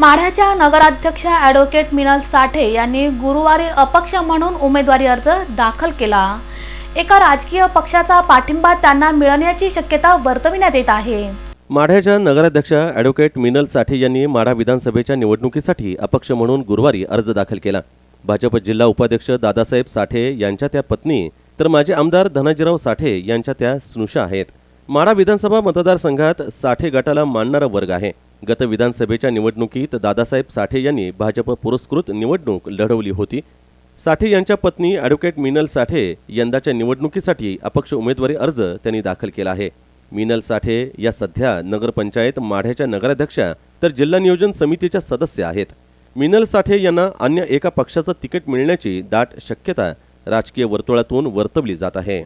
माढ्याच्या नगराध्यक्ष ॲडव्होकेट मिनल साठे यांनी गुरुवारी अपक्ष म्हणून उमेदवारी अर्ज दाखल केला. एका राजकीय पक्षाचा पाठिंबा त्यांना मिळण्याची शक्यता वर्तविण्यात येत आहे. माढ्याच्या नगराध्यक्षा ॲडव्होकेट मिनल साठे यांनी माढा विधानसभेच्या निवडणुकीसाठी अपक्ष म्हणून गुरुवारी अर्ज दाखल केला. भाजप जिल्हा उपाध्यक्ष दादासाहेब साठे यांच्या त्या पत्नी तर माजी आमदार धनाजीराव साठे यांच्या त्या स्नुषा आहेत. माढा विधानसभा मतदारसंघात साठे गटाला मानणारा वर्ग आहे. गत विधानसभेच्या निवडणुकीत दादासाहेब साठे यांनी भाजप पुरस्कृत निवडणूक लढवली होती. साठे यांच्या पत्नी ॲडव्होकेट मिनल साठे यंदाच्या निवडणुकीसाठी अपक्ष उमेदवारी अर्ज त्यांनी दाखल केला आहे. मिनल साठे या सध्या नगरपंचायत माढ्याच्या नगराध्यक्षा तर जिल्हा नियोजन समितीच्या सदस्य आहेत. मिनल साठे यांना अन्य एका पक्षाचं तिकीट मिळण्याची दाट शक्यता राजकीय वर्तुळातून वर्तवली जात आहे.